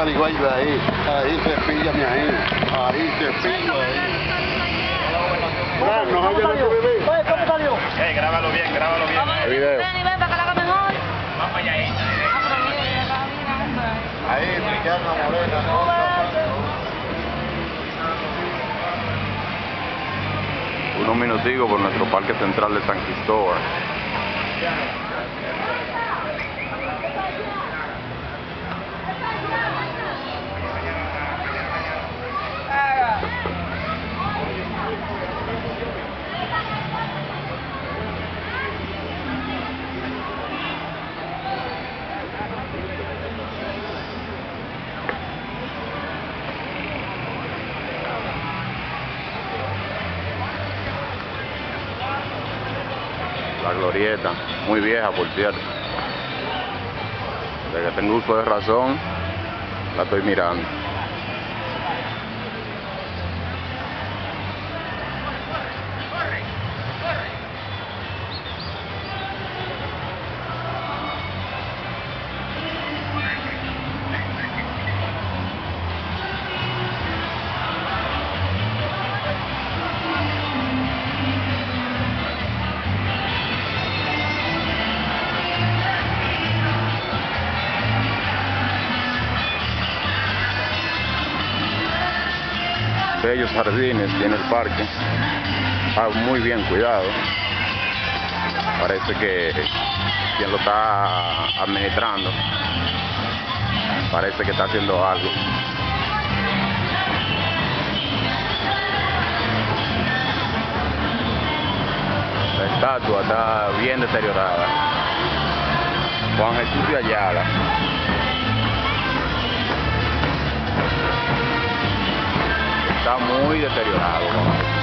ahí pariguayo ahí, ahí ahí, ahí cepillo ahí. Ah, no hay nada que beber. Oye, ¿cómo salió? Eh, grábalo bien, grábalo bien. El video. Ven y ven para que la haga mejor. Vamos allá ahí. Ah. Ahí, Brillana Morena, no. Unos minuticos por nuestro parque central de San Cristóbal. La glorieta, muy vieja por cierto. De que tengo uso de razón, la estoy mirando. Bellos jardines tiene el parque, está muy bien cuidado. Parece que quien lo está administrando parece que está haciendo algo. La estatua está bien deteriorada. Juan Jesús de Ayala. Está muy deteriorado.